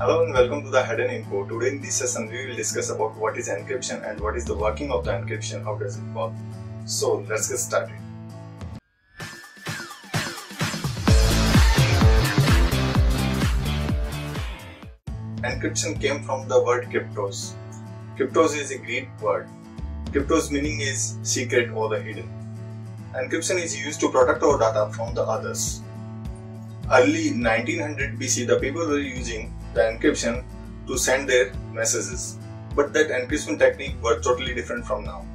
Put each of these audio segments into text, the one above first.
Hello and welcome to the Headend Info. Today in this session we will discuss about what is encryption and what is the working of the encryption, how does it work. So let's get started. Encryption came from the word Kryptos. Kryptos is a Greek word. Kryptos meaning is secret or the hidden. Encryption is used to protect our data from the others. Early 1900 BC, the people were using the encryption to send their messages, but that encryption technique was totally different from now.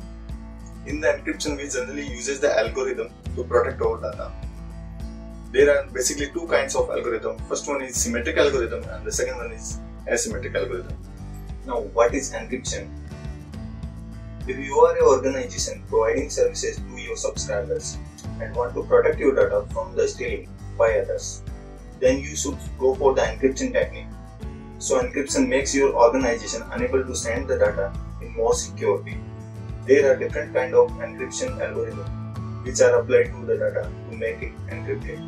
In the encryption, we generally uses the algorithm to protect our data. There are basically two kinds of algorithm. First one is symmetric algorithm, and the second one is asymmetric algorithm. Now, what is encryption? If you are an organization providing services to your subscribers and want to protect your data from the stealing by others, then you should go for the encryption technique. So encryption makes your organization unable to send the data in more secure way. There are different kind of encryption algorithms which are applied to the data to make it encrypted.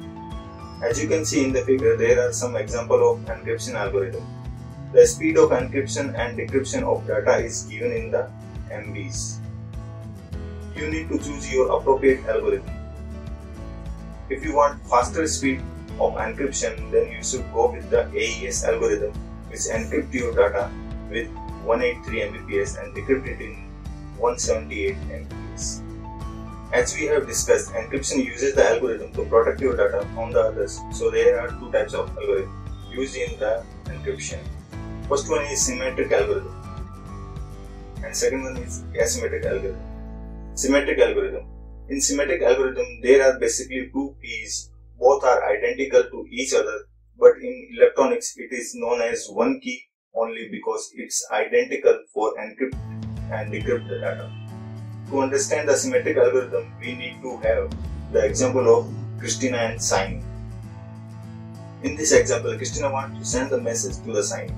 As you can see in the figure, there are some example of encryption algorithm. The speed of encryption and decryption of data is given in the MBs. You need to choose your appropriate algorithm. If you want faster speed of encryption, then you should go with the AES algorithm which encrypt your data with 183 Mbps and decrypt it in 178 Mbps. As we have discussed, encryption uses the algorithm to protect your data from the others. So there are two types of algorithm used in the encryption. First one is symmetric algorithm and second one is asymmetric algorithm. Symmetric algorithm. In symmetric algorithm, there are basically two keys. Both are identical to each other, but in electronics, it is known as one key only because it's identical for encrypt and decrypt the data. To understand the symmetric algorithm, we need to have the example of Christina and Sign. In this example, Christina wants to send the message to the sign.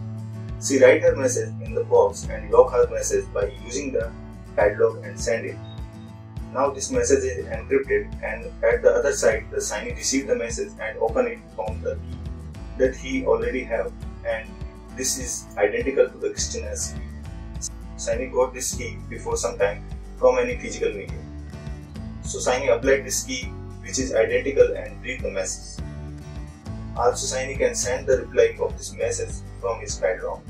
She write her message in the box and lock her message by using the padlock and send it. Now this message is encrypted and at the other side the signee receive the message and open it from the key that he already have and this is identical to the Christina's key. Signee got this key before some time from any physical medium. So Signee applied this key which is identical and read the message. Also Signee can send the reply of this message from his padlock.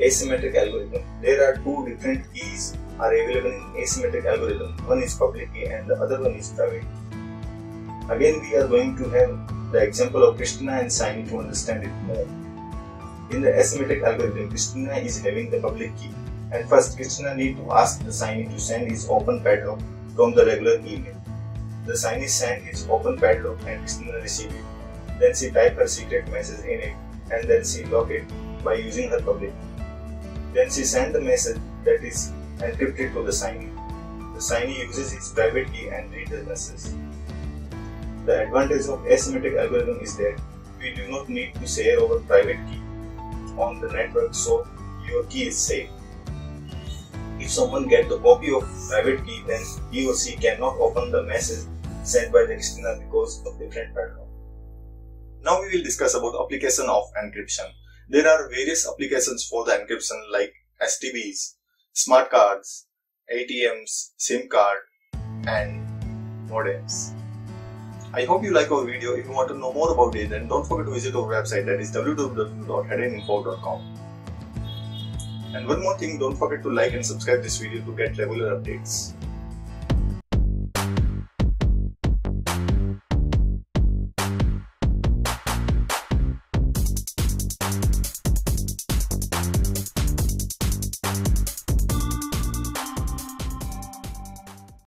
Asymmetric algorithm. There are two different keys are available in asymmetric algorithm. One is public key and the other one is private. Again we are going to have the example of Christina and Signee to understand it more. In the asymmetric algorithm, Christina is having the public key and first Christina need to ask the signee to send his open padlock from the regular email. The signee send his open padlock and Christina receive it. Then she type her secret message in it and then she lock it by using her public key. Then she send the message that is encrypted to the signee. The signee uses his private key and read the message. The advantage of asymmetric algorithm is that we do not need to share our private key on the network so your key is safe. If someone gets the copy of private key then he or she cannot open the message sent by the external because of different padlock. Now we will discuss about application of encryption. There are various applications for the encryption like STBs, smart cards, ATMs, SIM card and modems. I hope you like our video. If you want to know more about it, then don't forget to visit our website that is www.headendinfo.com. And one more thing, don't forget to like and subscribe this video to get regular updates.